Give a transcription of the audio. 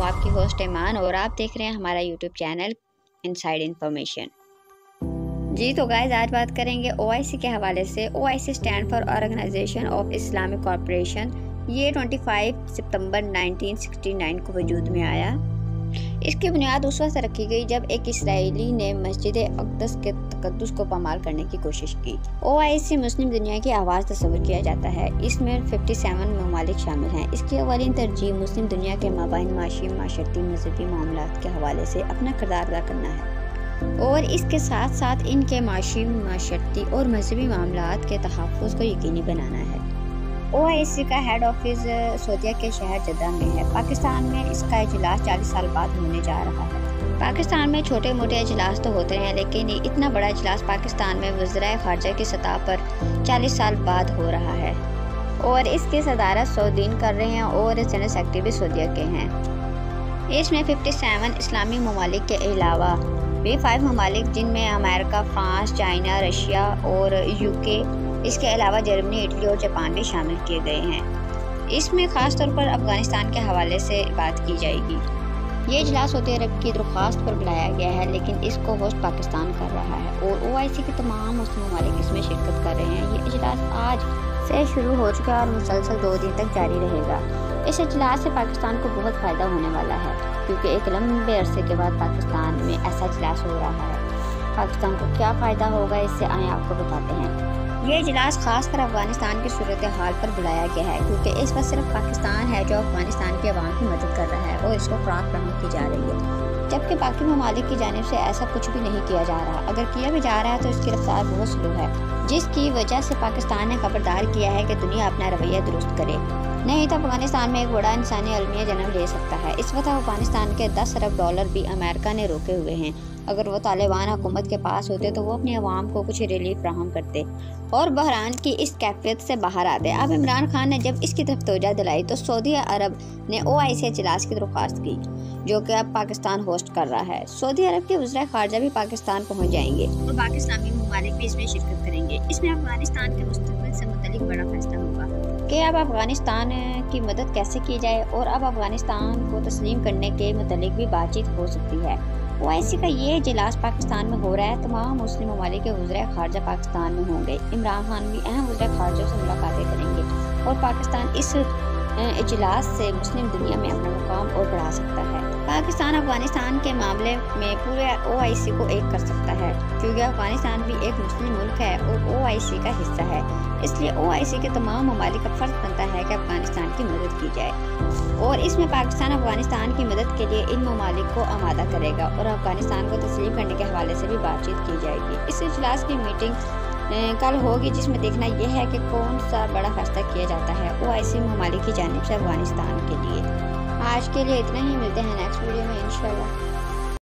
हूँ आपकी होस्ट ईमान और आप देख रहे हैं हमारा यूट्यूब चैनल इनसाइड इन्फॉर्मेशन जी तो गाइज़ आज बात करेंगे ओआईसी के हवाले से। O stand for organisation of Islamic corporation ये 25 सितंबर 1969 को वजूद में आया। इसकी बुनियाद उस वक्त रखी गई जब एक इसराइली ने मस्जिद अकदस के तकदस को पमाल करने की कोशिश की। ओ आई सी मुस्लिम दुनिया की आवाज़ तस्वर किया जाता है। इसमें 57 ममालिक शामिल हैं। इसकी अवलिन तरजीह मुस्लिम दुनिया के माबाइन माशी, माशरती, मजहबी मामला के हवाले से अपना किरदार अदा करना है। और इसके साथ साथ इनके माशी, माशरती और मजहबी मामला के तहफ़ को यकीनी बनाना है। ओ का हेड ऑफ़िस सऊदिया के शहर जद्दा में है। पाकिस्तान में इसका इजलास 40 साल बाद होने जा रहा है। पाकिस्तान में छोटे मोटे इजलास तो होते हैं, लेकिन इतना बड़ा इजलास पाकिस्तान में वज्रा खारजा की सतह पर 40 साल बाद हो रहा है। और इसकी सदारत सऊदीन कर रहे हैं और जनरल सेक्रेटरी सऊदिया के हैं। इसमें 57 इस्लामी ममालिक के अलावा भी फाइव ममालिक, जिनमें अमेरिका, फ्रांस, चाइना, रशिया और यूके इसके अलावा जर्मनी, इटली और जापान भी शामिल किए गए हैं। इसमें ख़ास तौर पर अफ़गानिस्तान के हवाले से बात की जाएगी। ये इजलास सऊदी अरब की दरख्वास्त पर बुलाया गया है, लेकिन इसको होस्ट पाकिस्तान कर रहा है और ओ आई सी के तमाम मुस्लिम ममालिक इसमें शिरकत कर रहे हैं। ये इजलास आज से शुरू हो चुका है और मुसलसल दो दिन तक जारी रहेगा। इस इजलास से पाकिस्तान को बहुत फ़ायदा होने वाला है। क्योंकि एक लंबे अरसे के बाद पाकिस्तान में ऐसा इजलास हो रहा है। पाकिस्तान को क्या फ़ायदा होगा? इससे आए आपको बताते हैं। ये इजलास खासकर अफ़गानिस्तान की सूरत हाल पर बुलाया गया है, क्योंकि इस वक्त सिर्फ़ पाकिस्तान है जो अफ़गानिस्तान की अवाम की मदद कर रहा है और इसको खुराक फ्राहम की जा रही है। जबकि बाकी ममालिक की जानब से ऐसा कुछ भी नहीं किया जा रहा। अगर किया भी जा रहा है तो इसकी रफ्तार बहुत स्लो है, जिसकी वजह से पाकिस्तान ने खबरदार किया है कि दुनिया अपना रवैया दुरुस्त करे। नहीं तो अफ़गानिस्तान में एक बड़ा इंसानी अलमिया जन्म ले सकता है। इस वक्त अफ़गानिस्तान के दस अरब डॉलर भी अमेरिका ने रोके हुए हैं। अगर वो तालिबान हुकूमत के पास होते तो वो अपनी आवाम को कुछ रिलीफ फ्राहम करते और बहरान की इस कैफियत से बाहर आते। अब इमरान खान ने जब इसकी तरफ़ तोजा दिलाई तो सऊदी अरब ने ओ आई सी इजलास की दरख्वास्त की, जो कि अब पाकिस्तान होस्ट कर रहा है। सऊदी अरब के वजरा खारजा भी पाकिस्तान पहुँच जाएँगे और पाकिस्तानी ममालिक भी इसमें शिरकत करेंगे। इसमें अफ़गानिस्तान के मुस्तबिल से मुतलिक बड़ा फैसला होगा कि अब अफ़गानिस्तान की मदद कैसे की जाए और अब अफ़गानिस्तान को तस्लीम करने के मतलब भी बातचीत हो सकती है। ओवैसी का ये इजलास पाकिस्तान में हो रहा है, तमाम मुस्लिम ममालिक के वजरा खारजा पाकिस्तान में होंगे। इमरान खान भी अहम वजरा खारजा से मुलाकातें करेंगे और पाकिस्तान इस इजलास से मुस्लिम दुनिया में अपना मुकाम और बढ़ा सकता है। पाकिस्तान, अफ़गानिस्तान के मामले में पूरे OIC को एक कर सकता है, क्योंकि अफ़गानिस्तान भी एक मुस्लिम मुल्क है और OIC का हिस्सा है। इसलिए OIC के तमाम ममालिक का फ़र्ज़ बनता है कि अफ़गानिस्तान की मदद की जाए। और इसमें पाकिस्तान, अफ़गानिस्तान की मदद के लिए इन ममालिक को आमादा करेगा और अफ़गानिस्तान को तस्लीम करने के हवाले से भी बातचीत की जाएगी। इस इजलास की मीटिंग कल होगी जिसमें देखना यह है कि कौन सा बड़ा फैसला किया जाता है वो आई सी ममालिक की जानब से अफ़गानिस्तान के लिए। आज के लिए इतना ही, मिलते हैं नेक्स्ट वीडियो में, इंशाल्लाह।